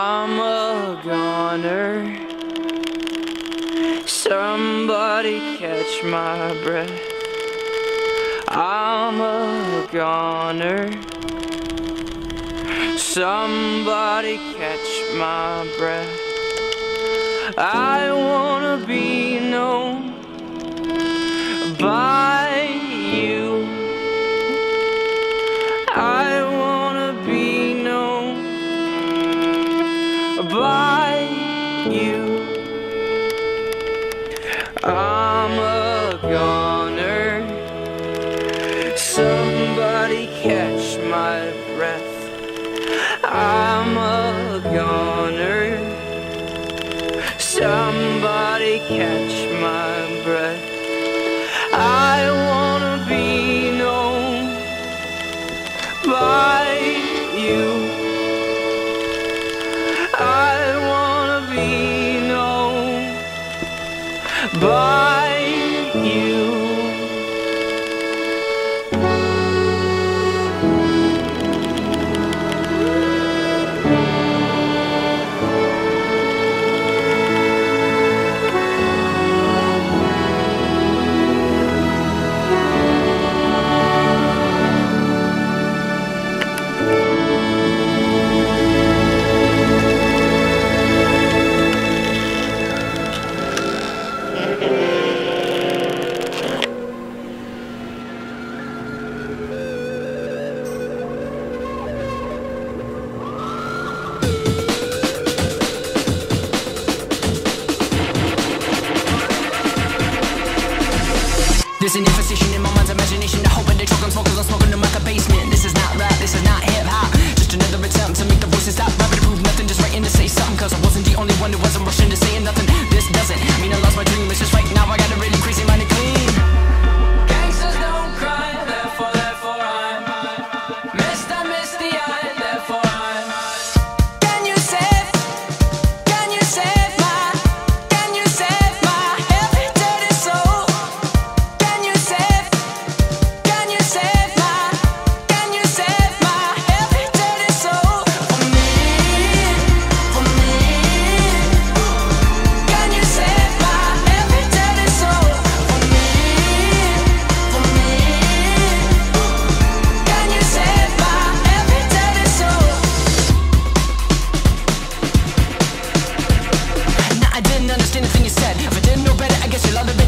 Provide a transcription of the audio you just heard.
I'm a goner. Somebody catch my breath. I'm a goner. Somebody catch my breath. I wanna be I'm a goner. Somebody catch my breath. I'm a goner. Somebody catch Bye. It's an imposition in my mind's imagination. I hope that they choke, I'm smoking, I'm smoking in like a basement. you said. If I didn't know better, I guess you'll love it.